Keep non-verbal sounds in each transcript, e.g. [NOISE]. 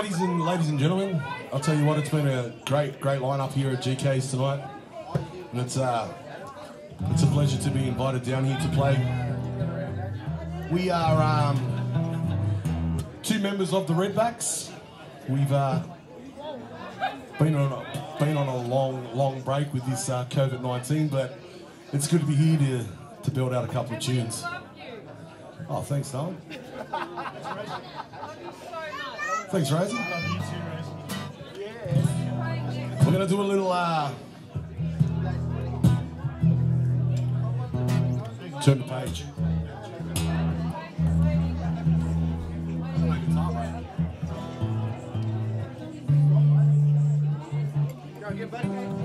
Ladies and ladies and gentlemen, I'll tell you what, it's been a great, great lineup here at GK's tonight, and it's uh, it's a pleasure to be invited down here to play. We are um, two members of the Redbacks. We've uh, been on a, been on a long, long break with this uh, COVID nineteen, but it's good to be here to to build out a couple of tunes. Oh, thanks, Noel. Thanks, Ryzen. We're gonna do a little uh, turn the page. Get back.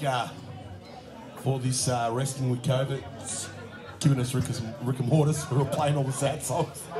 So uh, for this uh, resting with COVID. It's giving us Rick, Rick and Mortis. We were playing all the sad songs. [LAUGHS]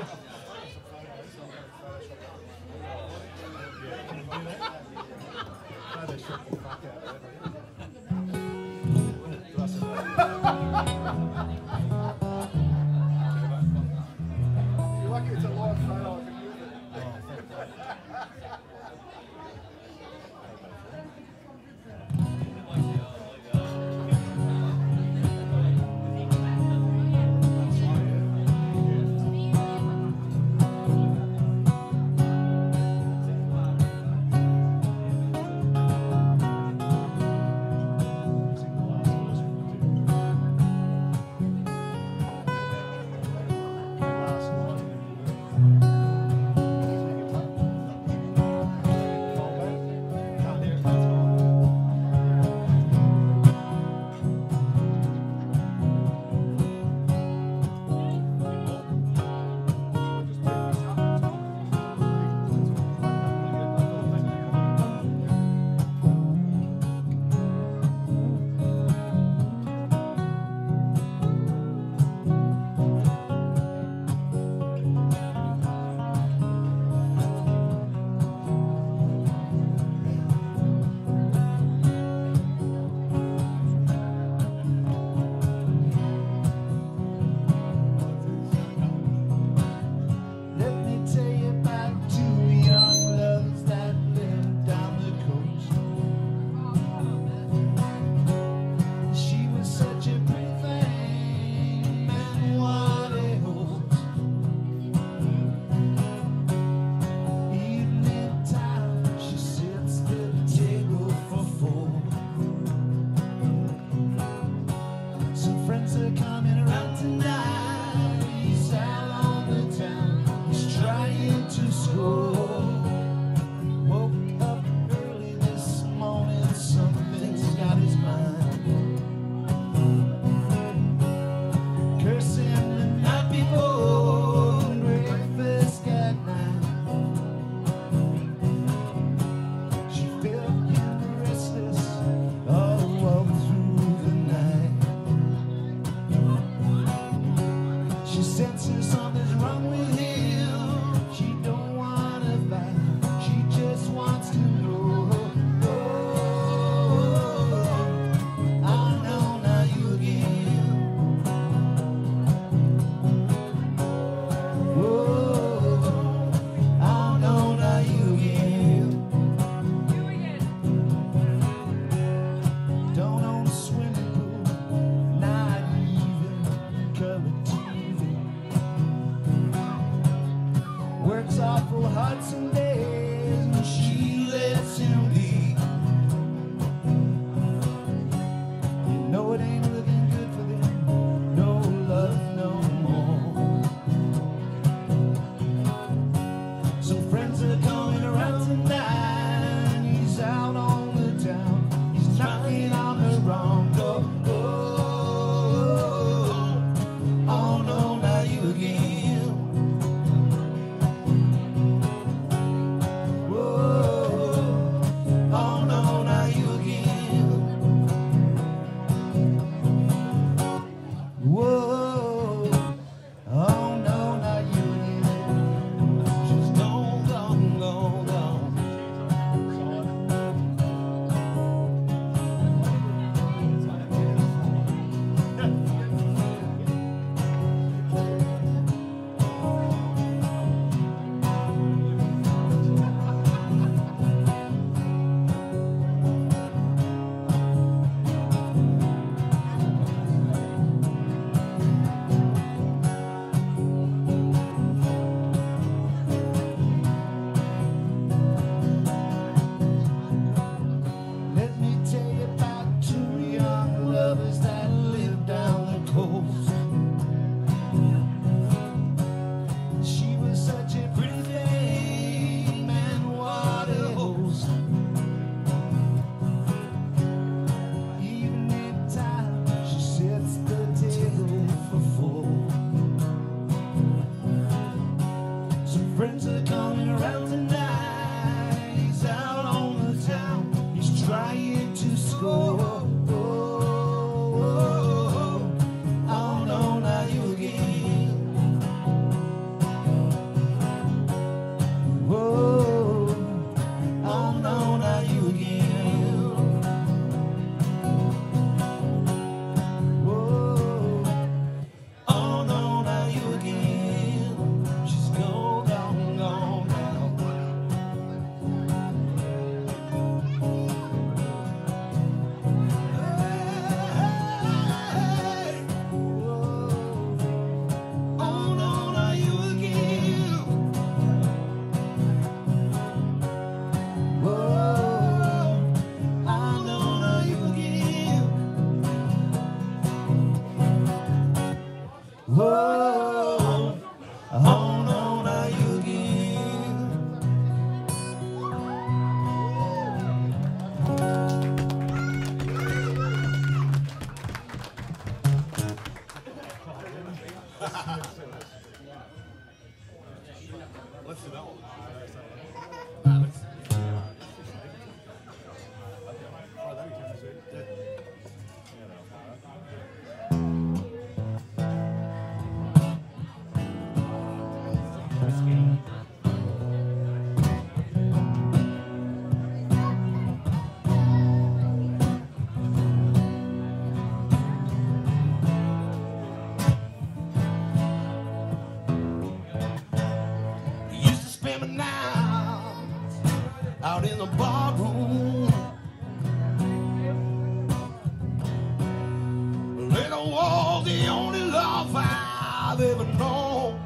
I've ever known.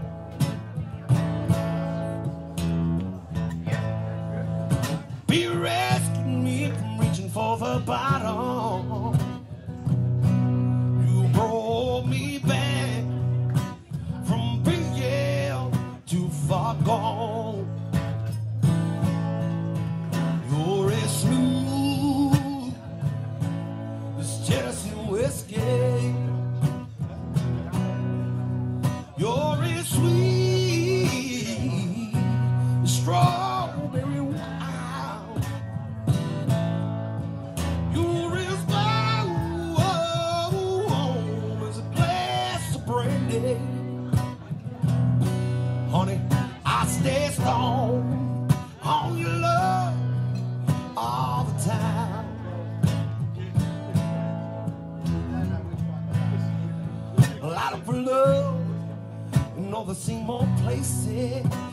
In all the same old places.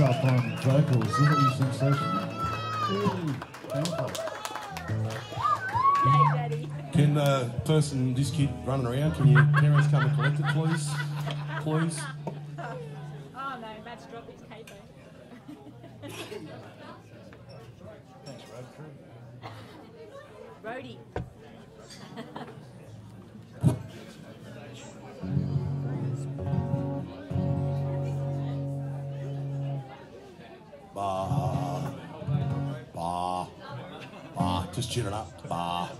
Mashed on vocals. Isn't it sensational? Really painful. Yay, Daddy. Can the person, this kid running around, can your parents come and collect it, please? Please? Oh no, Matt's dropped his capo. Thanks, Road Crew. Rhodey. Bah. Bah. Bah. Just chin it up. Bah.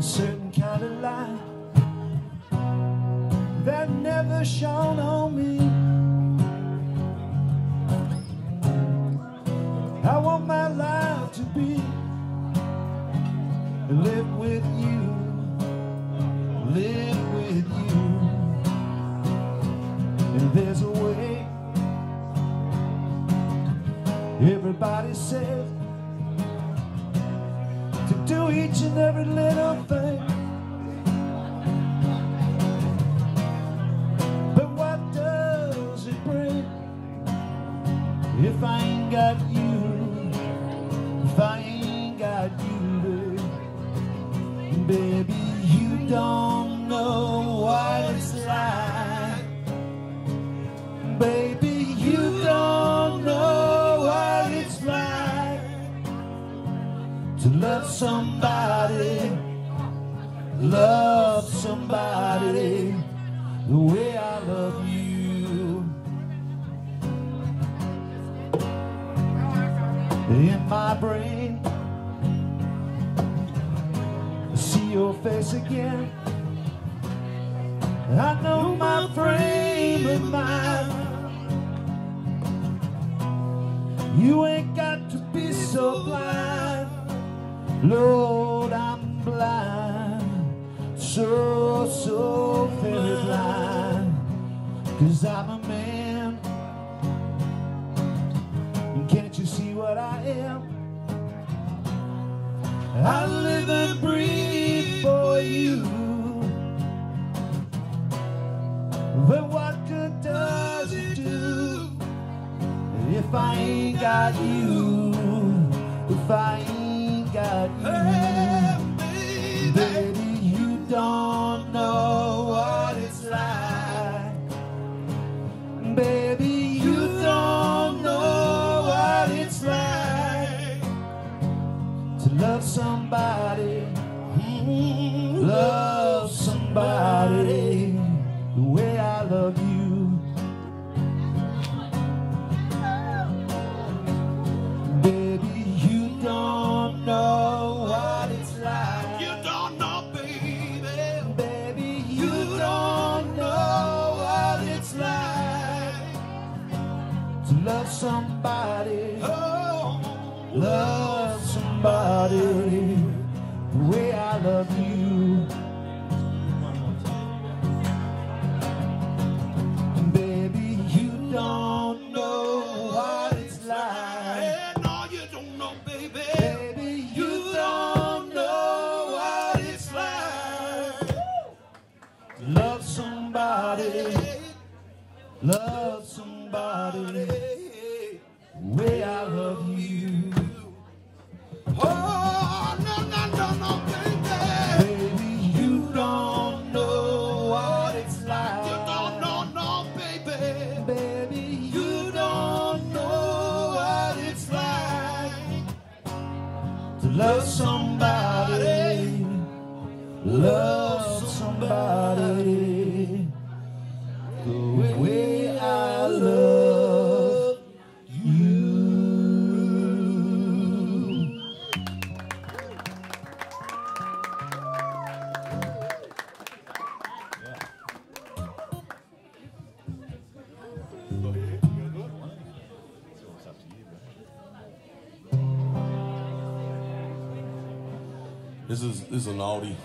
A certain kind of light that never shone on me. I want my life to be live I know my frame of mind. You ain't got to be so blind. Lord, I'm blind. So, so very blind. Cause I'm a man. And Can't you see what I am? I live and breathe got you, if I to love somebody. Love somebody the way I love you. This is this is an Audi.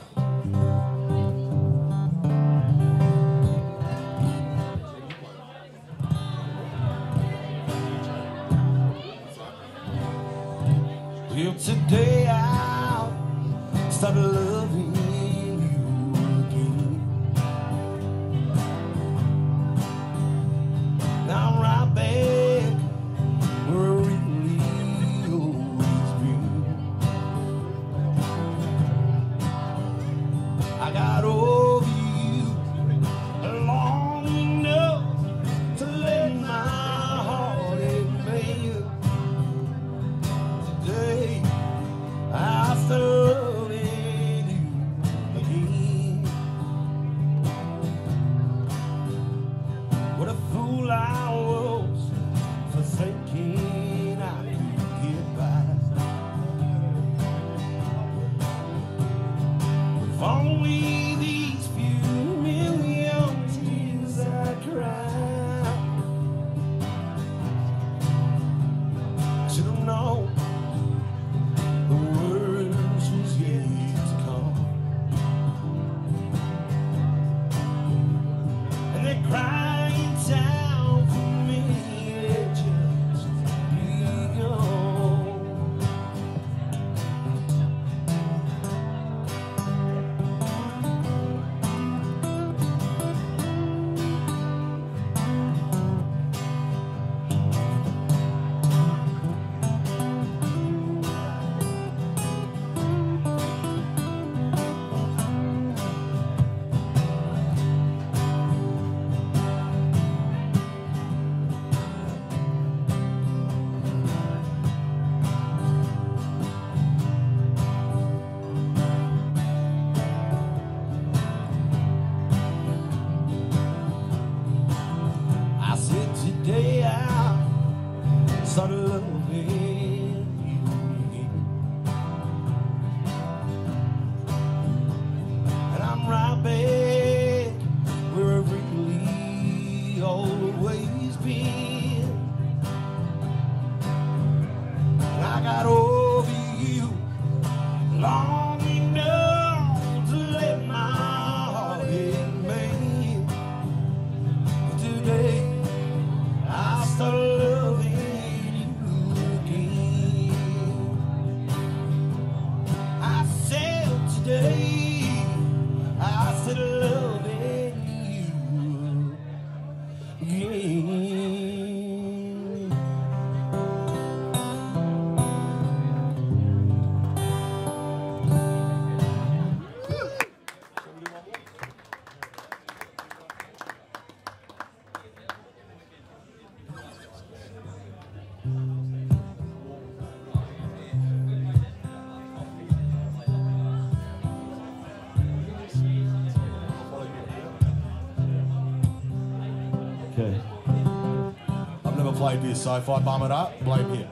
Blame you, sci-fi. Bum it up. Blame here.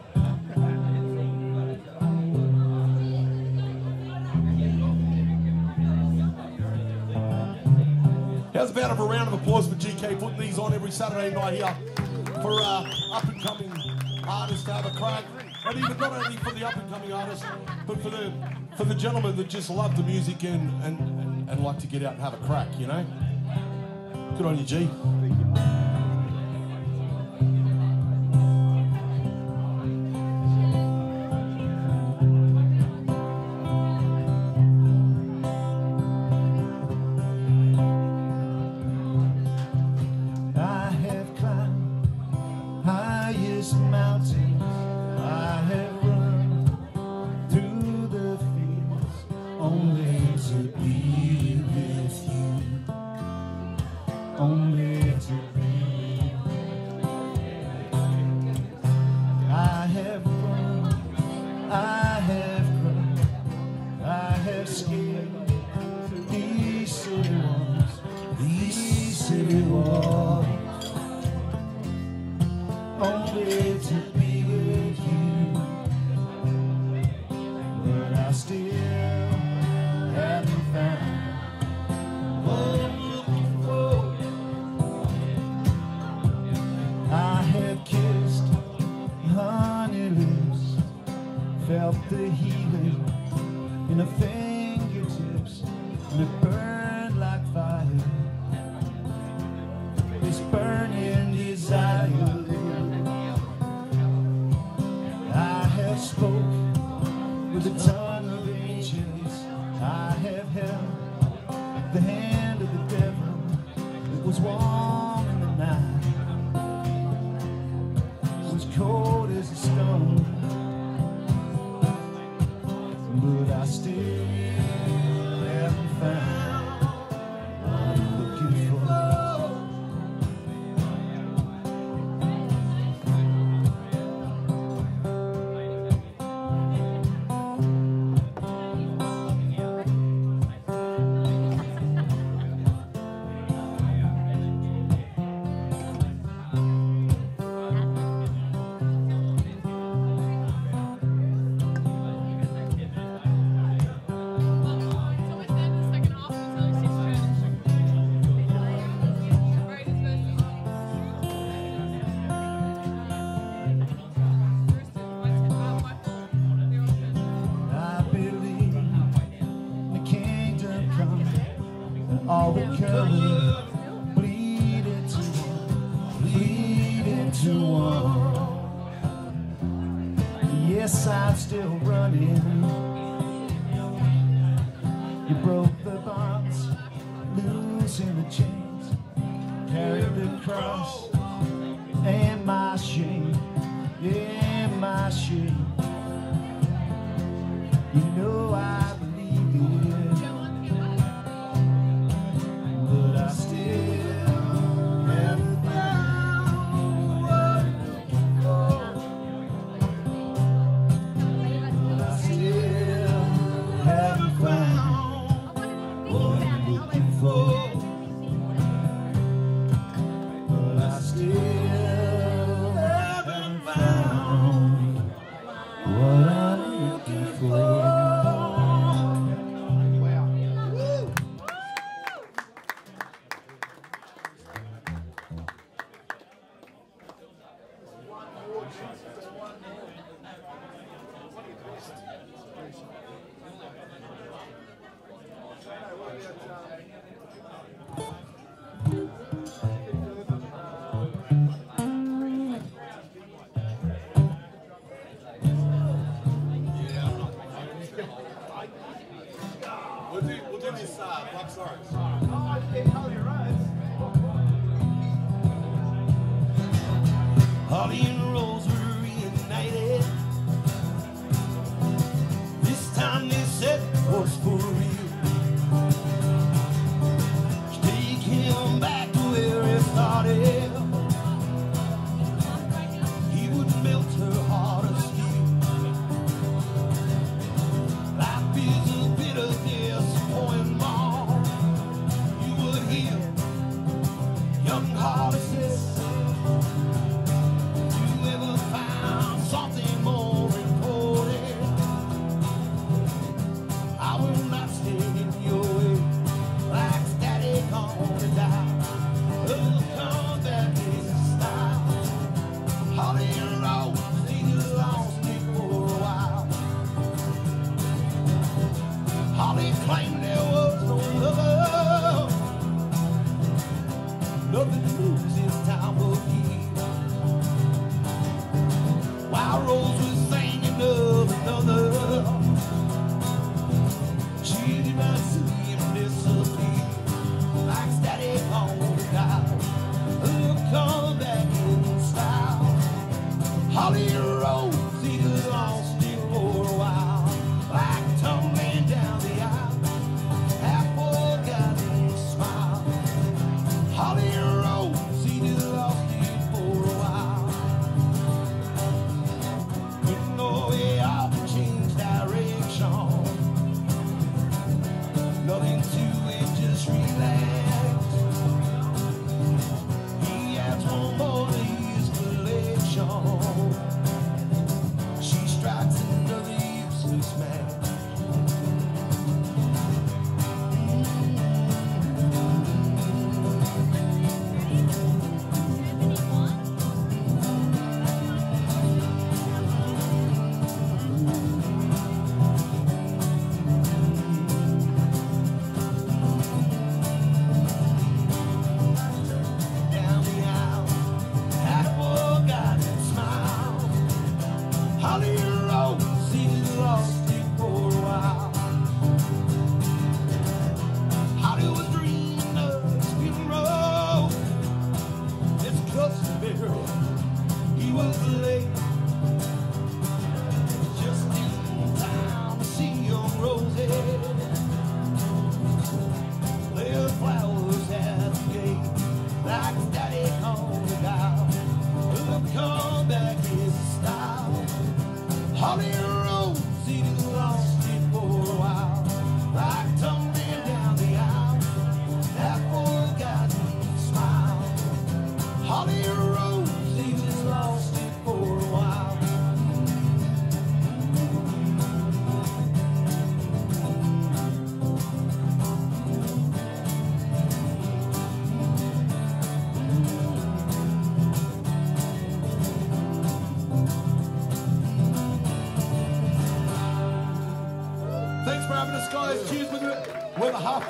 How's about a round of applause for GK putting these on every Saturday night here for uh, up-and-coming artists to have a crack, and even not only for the up-and-coming artists, but for the for the gentlemen that just love the music and, and, and, and like to get out and have a crack, you know? Good on you, G. spoke with a ton of angels I have held You broke the bonds, losing the chains, carried the cross.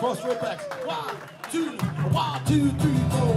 Guys. Cheers with it. We're the half cross redbacks. One, two, one, two, three, four.